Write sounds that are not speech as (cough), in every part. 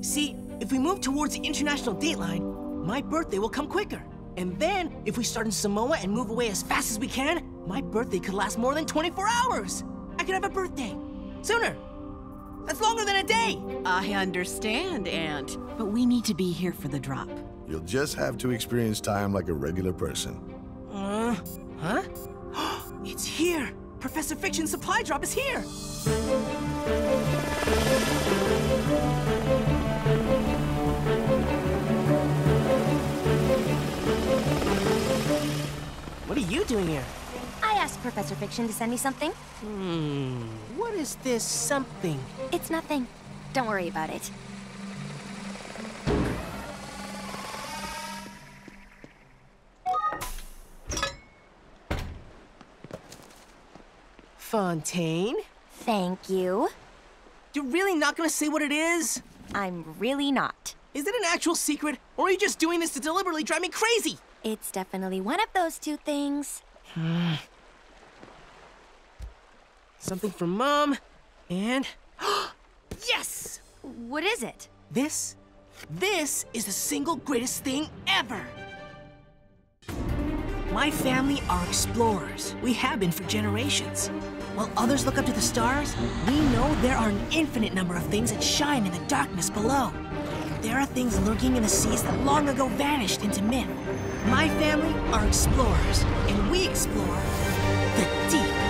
See, if we move towards the international date line, my birthday will come quicker. And then, if we start in Samoa and move away as fast as we can, my birthday could last more than 24 hours. I could have a birthday sooner. That's longer than a day. I understand, Ant. But we need to be here for the drop. You'll just have to experience time like a regular person. Uh, huh? (gasps) it's here. Professor Fiction's supply drop is here. What are you doing here? I asked Professor Fiction to send me something. Hmm, what is this something? It's nothing. Don't worry about it. Fontaine? Thank you. You're really not gonna say what it is? I'm really not. Is it an actual secret, or are you just doing this to deliberately drive me crazy? It's definitely one of those two things. (sighs) Something from Mom, and... (gasps) yes! What is it? This? This is the single greatest thing ever! My family are explorers. We have been for generations. While others look up to the stars, we know there are an infinite number of things that shine in the darkness below. There are things lurking in the seas that long ago vanished into myth. My family are explorers, and we explore the deep.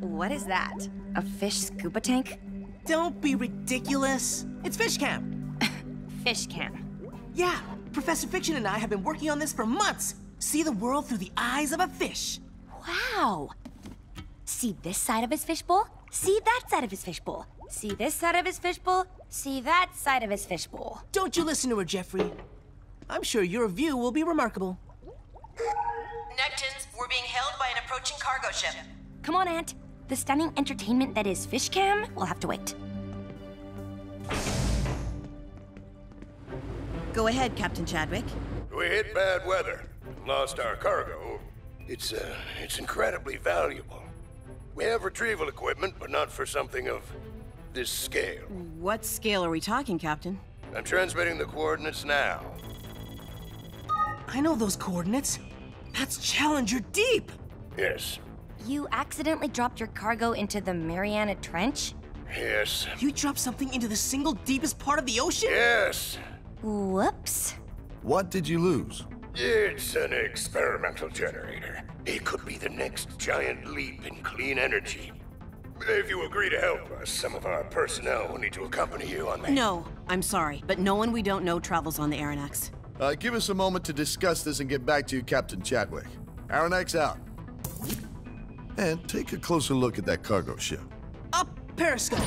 What is that? A fish scuba tank? Don't be ridiculous. It's fish cam. (laughs) Fish can. Yeah, Professor Fiction and I have been working on this for months. See the world through the eyes of a fish. Wow! See this side of his fishbowl? See that side of his fishbowl? See this side of his fishbowl? See that side of his fishbowl? Don't you listen to her, Jeffrey. I'm sure your view will be remarkable. Nektons, we're being held by an approaching cargo ship. Come on, Ant. The stunning entertainment that is fish cam will have to wait. Go ahead, Captain Chadwick. We hit bad weather and lost our cargo. It's, uh, it's incredibly valuable. We have retrieval equipment, but not for something of this scale. What scale are we talking, Captain? I'm transmitting the coordinates now. I know those coordinates. That's Challenger Deep. Yes, You accidentally dropped your cargo into the Mariana Trench? yes, You dropped something into the single deepest part of the ocean? yes! Whoops. What did you lose? It's an experimental generator. It could be the next giant leap in clean energy. If you agree to help us, some of our personnel will need to accompany you on the... No, I'm sorry, but no one we don't know travels on the Aronnax. Uh, give us a moment to discuss this and get back to you, Captain Chadwick. Aronnax out. And take a closer look at that cargo ship. Up periscope.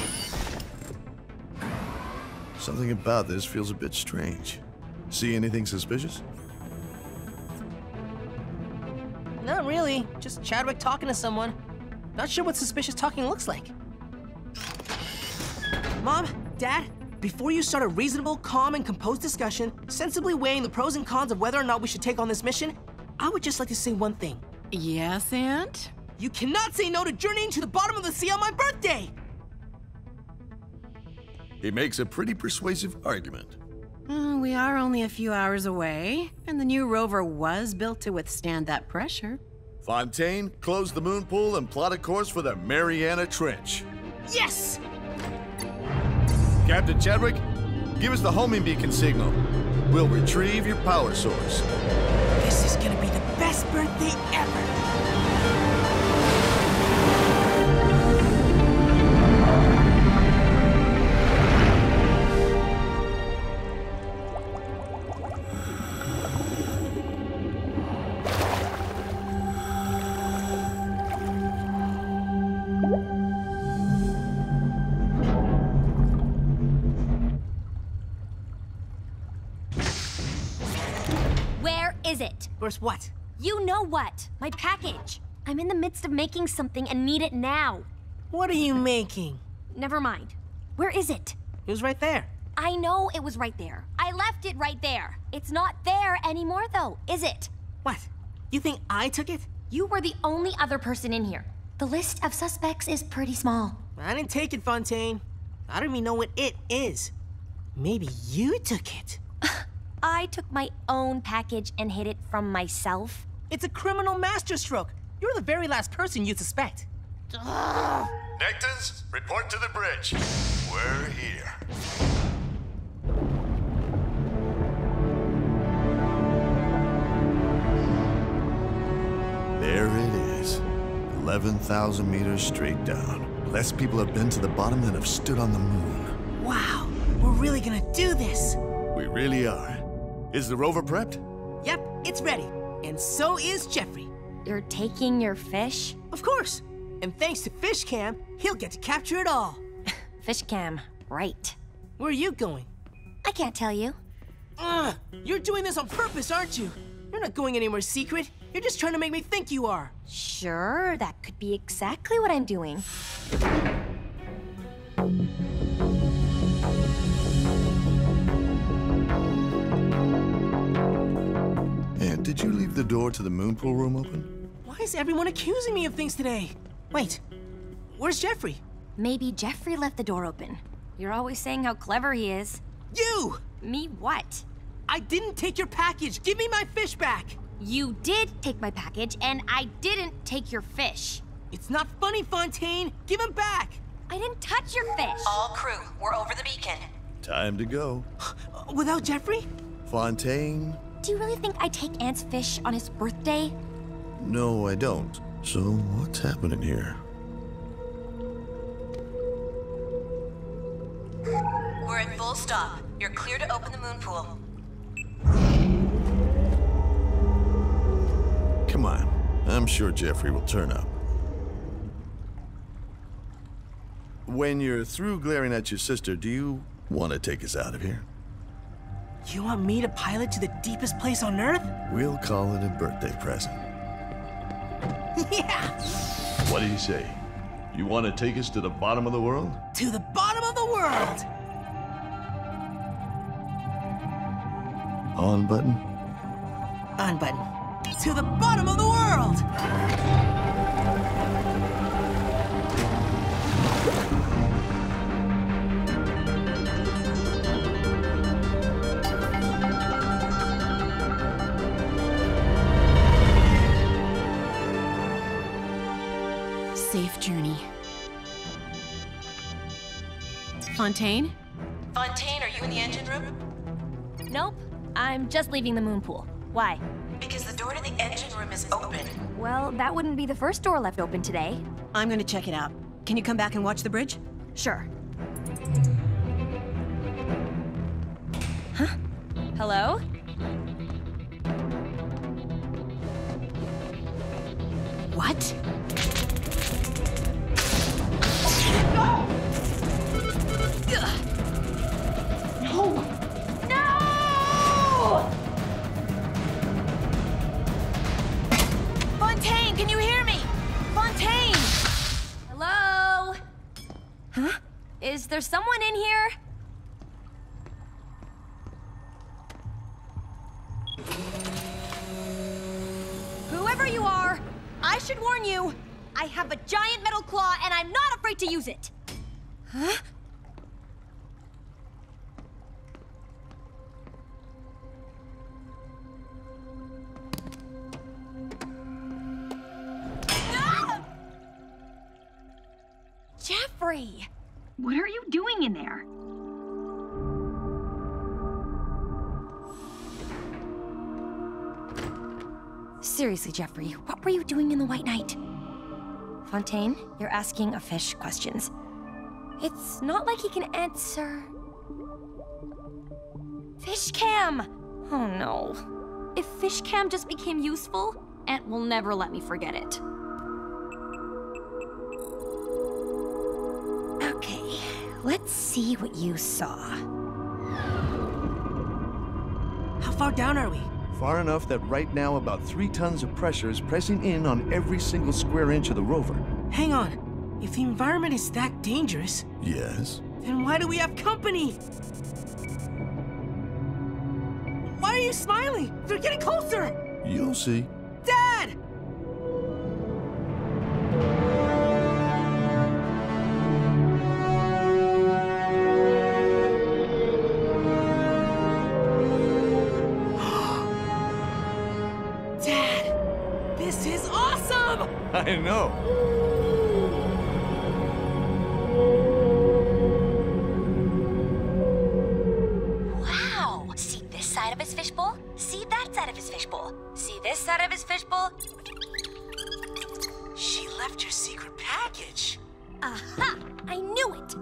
Something about this feels a bit strange. See anything suspicious? Really. Just Chadwick talking to someone. Not sure what suspicious talking looks like. Mom, Dad, before you start a reasonable, calm, and composed discussion, sensibly weighing the pros and cons of whether or not we should take on this mission, I would just like to say one thing. Yes, Ant? You cannot say no to journeying to the bottom of the sea on my birthday! He makes a pretty persuasive argument. Uh, we are only a few hours away, and the new rover was built to withstand that pressure. Fontaine, close the moon pool and plot a course for the Mariana Trench. Yes! Captain Chadwick, give us the homing beacon signal. We'll retrieve your power source. This is gonna be the best birthday ever! Is it? Where's what? You know what? My package. I'm in the midst of making something and need it now. What are you making? Never mind. Where is it? It was right there. I know it was right there. I left it right there. It's not there anymore, though, is it? What? You think I took it? You were the only other person in here. The list of suspects is pretty small. I didn't take it, Fontaine. I don't even know what it is. Maybe you took it. I took my own package and hid it from myself. It's a criminal masterstroke. You're the very last person you'd suspect. (sighs) Nektons, report to the bridge. We're here. There it is. 11,000 meters straight down. Less people have been to the bottom than have stood on the moon. Wow, we're really gonna do this. We really are. Is the rover prepped? Yep, it's ready. And so is Jeffrey. You're taking your fish? Of course. And thanks to Fishcam, he'll get to capture it all. (laughs) Fish cam, right. Where are you going? I can't tell you. Ugh, you're doing this on purpose, aren't you? You're not going anywhere secret. You're just trying to make me think you are. Sure, that could be exactly what I'm doing. The door to the moon pool room open? Why is everyone accusing me of things today? Wait, where's Jeffrey? Maybe Jeffrey left the door open. You're always saying how clever he is. You! Me what? I didn't take your package. Give me my fish back. You did take my package, and I didn't take your fish. It's not funny, Fontaine. Give him back. I didn't touch your fish. All crew, we're over the beacon. Time to go. Uh, Without Jeffrey? Fontaine? Do you really think I take Ant's fish on his birthday? No, I don't. So, what's happening here? We're at full stop. You're clear to open the moon pool. Come on. I'm sure Jeffrey will turn up. When you're through glaring at your sister, do you want to take us out of here? You want me to pilot to the deepest place on Earth? We'll call it a birthday present. (laughs) yeah! What do you say? You want to take us to the bottom of the world? To the bottom of the world! On button? On button. To the bottom of the world! Fontaine? Fontaine, are you in the engine room? Nope. I'm just leaving the moon pool. Why? Because the door to the engine room is open. Well, that wouldn't be the first door left open today. I'm gonna check it out. Can you come back and watch the bridge? Sure. Huh? Hello? What? Is there someone in here? Whoever you are, I should warn you. I have a giant metal claw and I'm not afraid to use it. Huh? Ah! Jeffrey! What are you doing in there? Seriously, Jeffrey, what were you doing in the White Knight? Fontaine, you're asking a fish questions. It's not like he can answer. Fish Cam! Oh no. If Fish Cam just became useful, Ant will never let me forget it. Let's see what you saw. How far down are we? Far enough that right now about three tons of pressure is pressing in on every single square inch of the rover. Hang on. If the environment is that dangerous, Yes. Then why do we have company? Why are you smiling? They're getting closer! You'll see. Dad! Dad, Of his fishbowl? See this side of his fishbowl? She left your secret package. Aha! I knew it! Oh,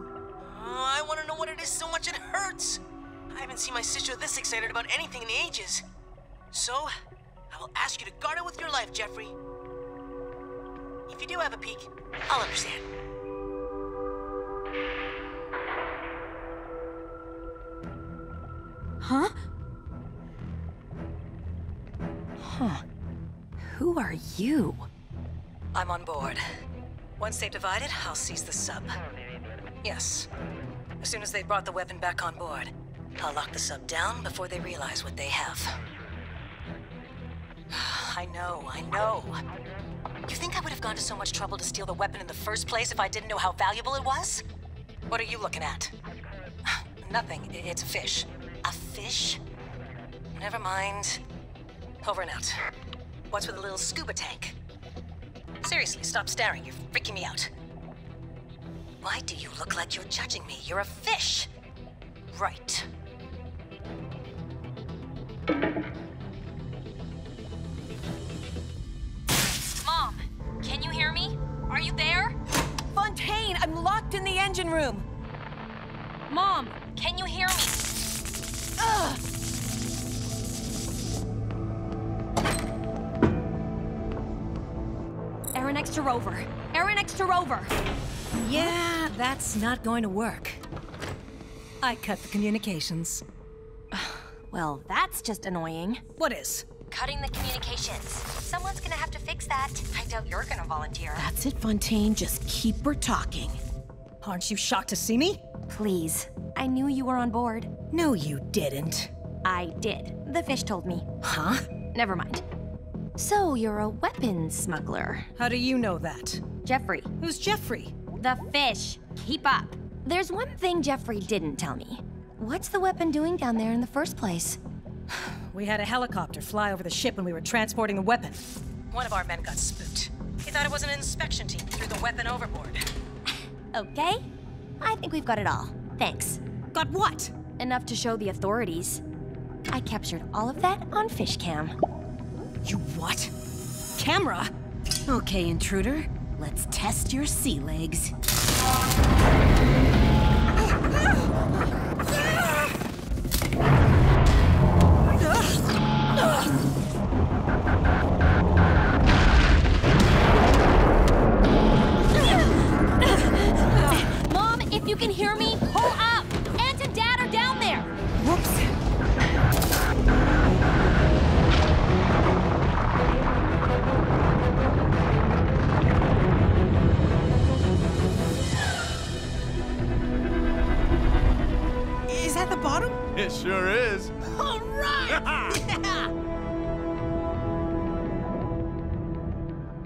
I want to know what it is so much it hurts. I haven't seen my sister this excited about anything in ages. So, I will ask you to guard it with your life, Jeffrey. If you do have a peek, I'll understand. Huh? Huh. Who are you? I'm on board. Once they've divided, I'll seize the sub. Yes. As soon as they brought the weapon back on board, I'll lock the sub down before they realize what they have. (sighs) I know, I know. You think I would have gone to so much trouble to steal the weapon in the first place if I didn't know how valuable it was? What are you looking at? (sighs) Nothing. It's a fish. A fish? Never mind. Over and out. What's with a little scuba tank? Seriously, stop staring. You're freaking me out. Why do you look like you're judging me? You're a fish. Right. Mom, can you hear me? Are you there? Fontaine, I'm locked in the engine room. Mom, can you hear me? Ugh. To Rover. Aronnax to Rover. Yeah, that's not going to work. I cut the communications. (sighs) Well, that's just annoying. What is? Cutting the communications. Someone's gonna have to fix that. I doubt you're gonna volunteer. That's it, Fontaine. Just keep her talking. Aren't you shocked to see me? Please. I knew you were on board. No, you didn't. I did. The fish told me. Huh? Never mind. So, you're a weapons smuggler. How do you know that? Jeffrey. Who's Jeffrey? The fish. Keep up. There's one thing Jeffrey didn't tell me. What's the weapon doing down there in the first place? (sighs) We had a helicopter fly over the ship when we were transporting the weapon. One of our men got spooked. He thought it was an inspection team threw the weapon overboard. (sighs) Okay. I think we've got it all. Thanks. Got what? Enough to show the authorities. I captured all of that on Fishcam. You what? Camera? Okay, intruder. Let's test your sea legs.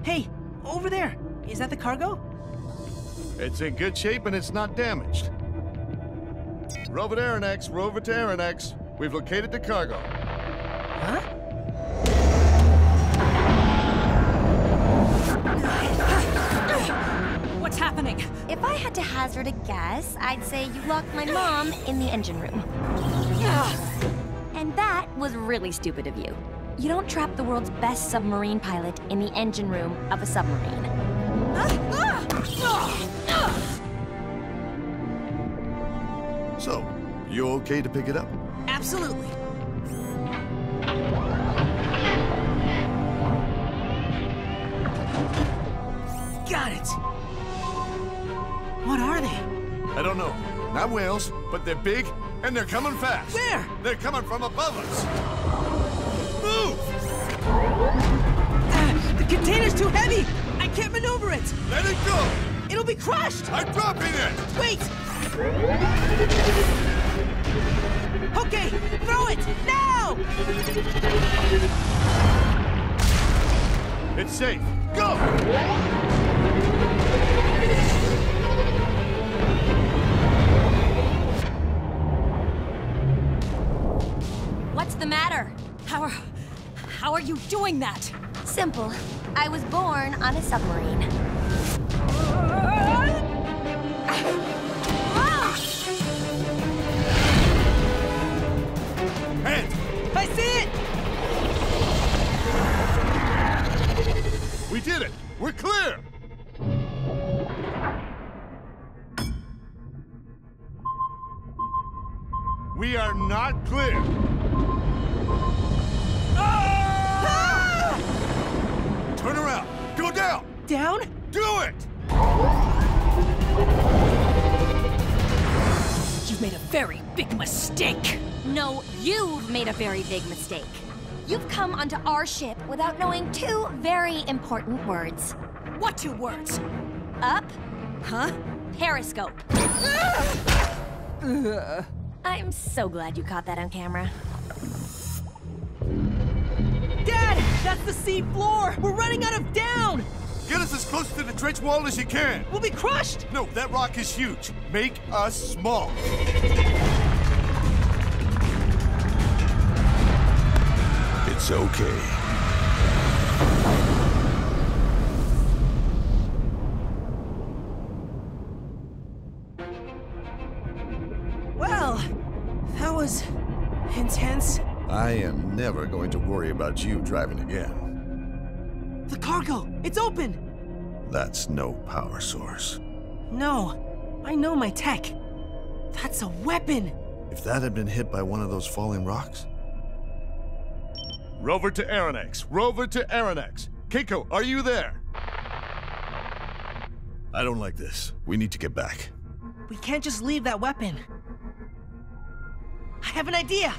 Hey, over there. Is that the cargo? It's in good shape and it's not damaged. Rover to Aronnax, Rover to Aronnax. We've located the cargo. Huh? What's happening? If I had to hazard a guess, I'd say you locked my mom in the engine room. And that was really stupid of you. You don't trap the world's best submarine pilot in the engine room of a submarine. So, you okay to pick it up? Absolutely. Got it. What are they? I don't know. Not whales, but they're big and they're coming fast. Where? They're coming from above us. Move! Ah, the container's too heavy. I can't maneuver it. Let it go! It'll be crushed. I'm dropping it! Wait! Okay, throw it! Now! It's safe. Go! Doing that? Simple. I was born on a submarine. Down! Down? Do it! You've made a very big mistake. No, you've made a very big mistake. You've come onto our ship without knowing two very important words. What two words? Up, Huh? periscope. I'm so glad you caught that on camera. Dad! That's the sea floor! We're running out of down! Get us as close to the trench wall as you can! We'll be crushed! No, that rock is huge. Make us small. It's okay. Well, that was intense. I am never going to worry about you driving again. The it's open! That's no power source. No, I know my tech. That's a weapon! If that had been hit by one of those falling rocks. Rover to Aronnax. Rover to Aronnax. Kaiko, are you there? I don't like this. We need to get back. We can't just leave that weapon. I have an idea!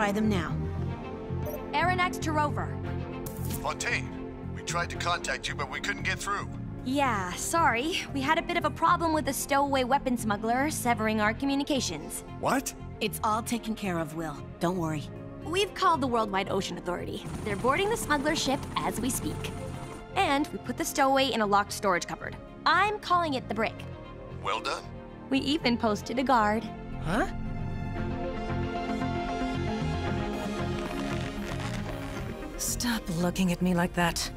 Try them now. Aronnax to Rover. Fontaine, we tried to contact you, but we couldn't get through. Yeah, sorry. We had a bit of a problem with a stowaway weapon smuggler severing our communications. What? It's all taken care of, Will. Don't worry. We've called the Worldwide Ocean Authority. They're boarding the smuggler ship as we speak. And we put the stowaway in a locked storage cupboard. I'm calling it the Brick. Well done. We even posted a guard. Huh? Stop looking at me like that.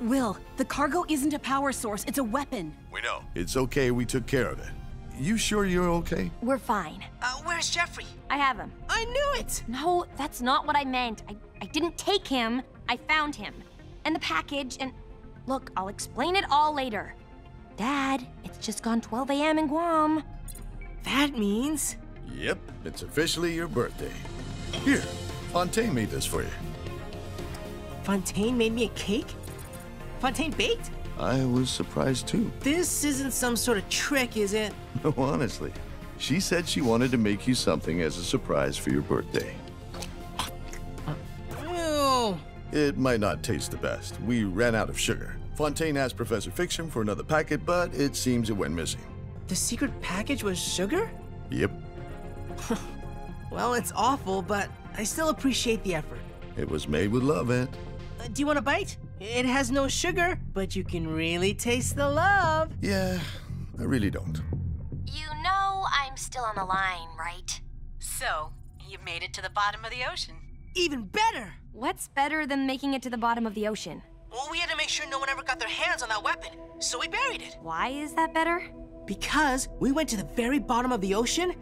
Will, the cargo isn't a power source, it's a weapon. We know. It's okay, we took care of it. You sure you're okay? We're fine. Uh, where's Jeffrey? I have him. I knew it! No, that's not what I meant. I, I didn't take him. I found him. And the package, and look, I'll explain it all later. Dad, it's just gone 12 a.m. in Guam. That means. Yep, it's officially your birthday. Here, Fontaine made this for you. Fontaine made me a cake? Fontaine baked? I was surprised too. This isn't some sort of trick, is it? (laughs) No, honestly. She said she wanted to make you something as a surprise for your birthday. Ew. It might not taste the best. We ran out of sugar. Fontaine asked Professor Fiction for another packet, but it seems it went missing. The secret package was sugar? Yep, (laughs) Well, it's awful, but I still appreciate the effort. it was made with love, Ant. Uh, do you want a bite? It has no sugar, but you can really taste the love. Yeah, I really don't. You know I'm still on the line, right? So, you've made it to the bottom of the ocean. Even better! What's better than making it to the bottom of the ocean? Well, we had to make sure no one ever got their hands on that weapon, so we buried it. Why is that better? Because we went to the very bottom of the ocean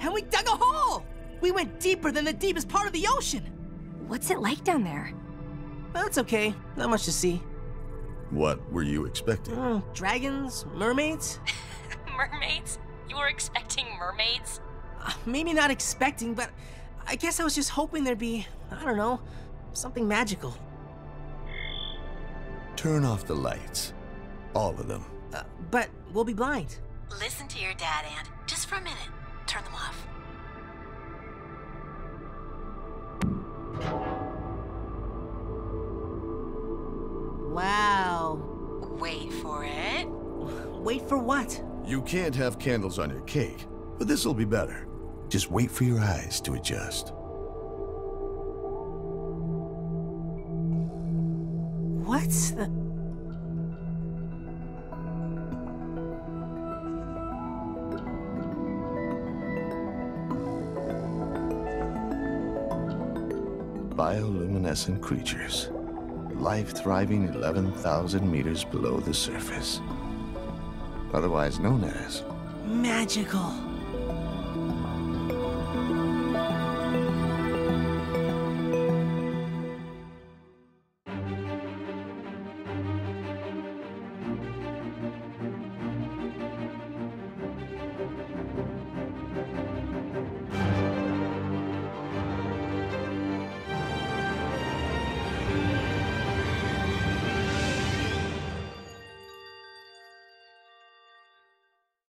and we dug a hole! We went deeper than the deepest part of the ocean! What's it like down there? That's okay, not much to see. What were you expecting? Mm, dragons, mermaids? (laughs) Mermaids? You were expecting mermaids? Uh, maybe not expecting, but I guess I was just hoping there'd be, I don't know, something magical. Turn off the lights. All of them. Uh, but we'll be blind. Listen to your dad, Ant. Just for a minute. Turn them off. What? You can't have candles on your cake, but this'll be better. Just wait for your eyes to adjust. What's the... Bioluminescent creatures. Life thriving 11,000 meters below the surface. Otherwise known as Magical.